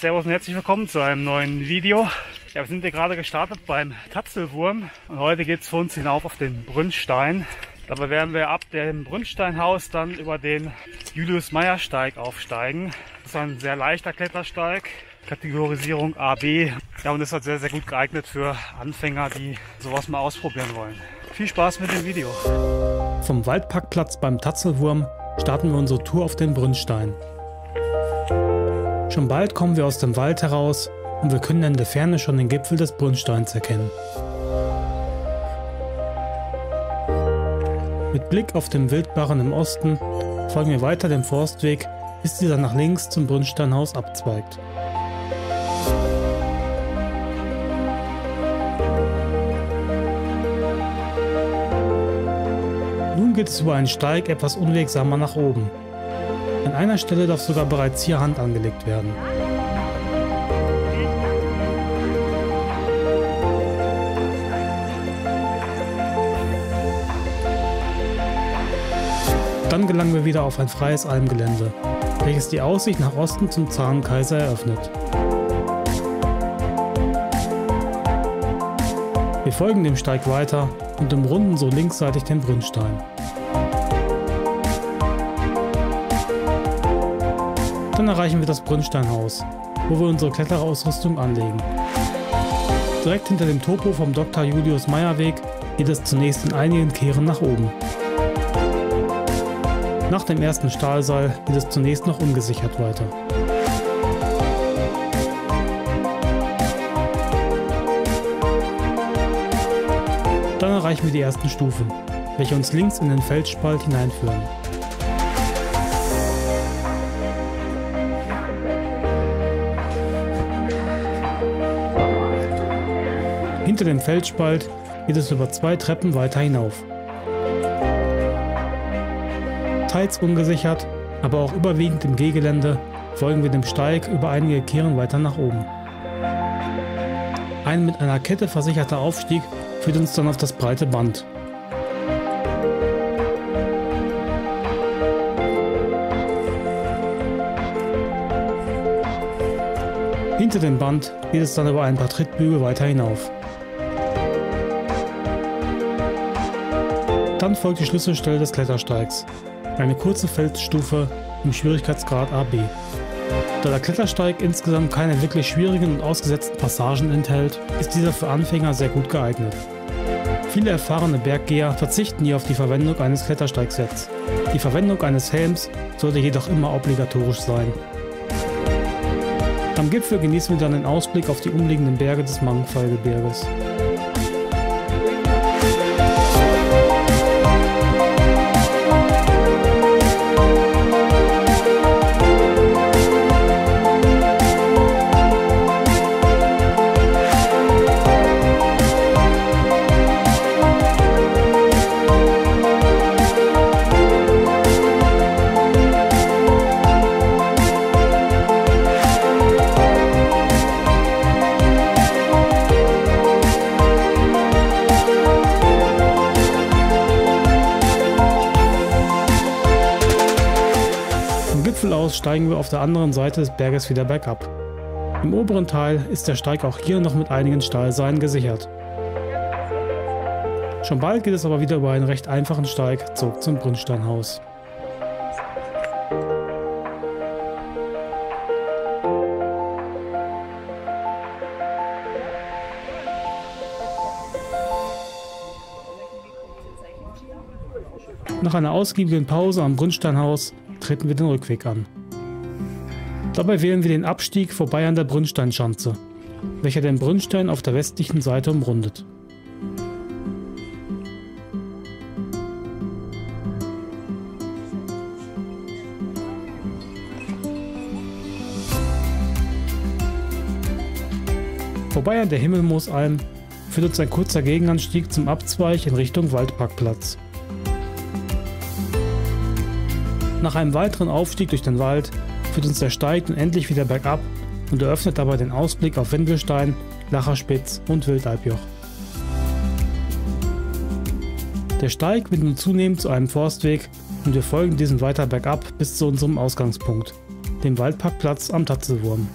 Servus und herzlich willkommen zu einem neuen Video. Ja, wir sind hier gerade gestartet beim Tatzelwurm und heute geht es für uns hinauf auf den Brünnstein. Dabei werden wir ab dem Brünnsteinhaus dann über den Julius-Meyer-Steig aufsteigen. Das ist ein sehr leichter Klettersteig, Kategorisierung AB. Ja, und ist halt sehr, sehr gut geeignet für Anfänger, die sowas mal ausprobieren wollen. Viel Spaß mit dem Video. Vom Waldparkplatz beim Tatzelwurm starten wir unsere Tour auf den Brünnstein. Schon bald kommen wir aus dem Wald heraus und wir können in der Ferne schon den Gipfel des Brünnsteins erkennen. Mit Blick auf den Wildbarren im Osten folgen wir weiter dem Forstweg, bis dieser nach links zum Brünnsteinhaus abzweigt. Nun geht es über einen Steig etwas unwegsamer nach oben. An einer Stelle darf sogar bereits hier Hand angelegt werden. Dann gelangen wir wieder auf ein freies Almgelände, welches die Aussicht nach Osten zum Zahnkaiser eröffnet. Wir folgen dem Steig weiter und umrunden so linksseitig den Brünnstein. Dann erreichen wir das Brünnsteinhaus, wo wir unsere Klettererausrüstung anlegen. Direkt hinter dem Topo vom Dr. Julius Meyer Weg geht es zunächst in einigen Kehren nach oben. Nach dem ersten Stahlseil geht es zunächst noch ungesichert weiter. Dann erreichen wir die ersten Stufen, welche uns links in den Felsspalt hineinführen. Hinter dem Felsspalt geht es über zwei Treppen weiter hinauf. Teils ungesichert, aber auch überwiegend im Gehgelände folgen wir dem Steig über einige Kehren weiter nach oben. Ein mit einer Kette versicherter Aufstieg führt uns dann auf das breite Band. Hinter dem Band geht es dann über ein paar Trittbügel weiter hinauf. Dann folgt die Schlüsselstelle des Klettersteigs, eine kurze Felsstufe im Schwierigkeitsgrad AB. Da der Klettersteig insgesamt keine wirklich schwierigen und ausgesetzten Passagen enthält, ist dieser für Anfänger sehr gut geeignet. Viele erfahrene Berggeher verzichten hier auf die Verwendung eines Klettersteigsets. Die Verwendung eines Helms sollte jedoch immer obligatorisch sein. Am Gipfel genießen wir dann den Ausblick auf die umliegenden Berge des Mangfallgebirges. Aus steigen wir auf der anderen Seite des Berges wieder bergab. Im oberen Teil ist der Steig auch hier noch mit einigen Stahlseilen gesichert. Schon bald geht es aber wieder über einen recht einfachen Steig zurück zum Brünnsteinhaus. Nach einer ausgiebigen Pause am Brünnsteinhaus treten wir den Rückweg an. Dabei wählen wir den Abstieg vorbei an der Brünnsteinschanze, welcher den Brünnstein auf der westlichen Seite umrundet. Vorbei an der Himmelmoosalm führt uns ein kurzer Gegenanstieg zum Abzweig in Richtung Waldparkplatz. Nach einem weiteren Aufstieg durch den Wald führt uns der Steig nun endlich wieder bergab und eröffnet dabei den Ausblick auf Wendelstein, Lacherspitz und Wildalpjoch. Der Steig wird nun zunehmend zu einem Forstweg und wir folgen diesem weiter bergab bis zu unserem Ausgangspunkt, dem Waldparkplatz am Tatzelwurm.